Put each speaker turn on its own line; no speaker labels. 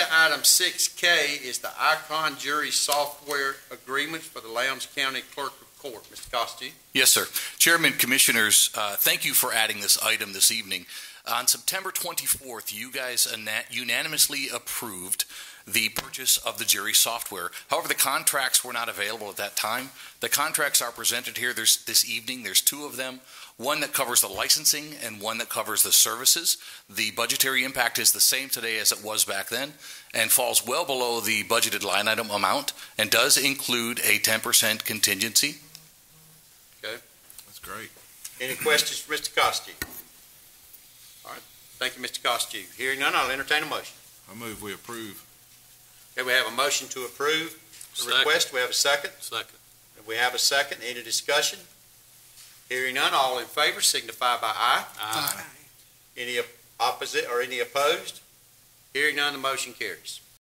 Agenda item six K is the Icon Jury Software Agreement for the Lowndes County Clerk of Court. Mr. Costi?
Yes, sir. Chairman, Commissioners, uh, thank you for adding this item this evening. On September 24th, you guys unanimously approved the purchase of the jury software. However, the contracts were not available at that time. The contracts are presented here There's, this evening. There's two of them, one that covers the licensing and one that covers the services. The budgetary impact is the same today as it was back then and falls well below the budgeted line item amount and does include a 10% contingency.
Okay, that's great.
Any questions for Mr. Costi? All right, thank you, Mr. Costi. Hearing none, I'll entertain a motion.
I move we approve.
Okay, we have a motion to approve the
Second.
request. We have a second.
Second.
We have a second. Any discussion? Hearing none, all in favor signify by aye.
Aye.
Any opposite or any opposed? Hearing none, the motion carries.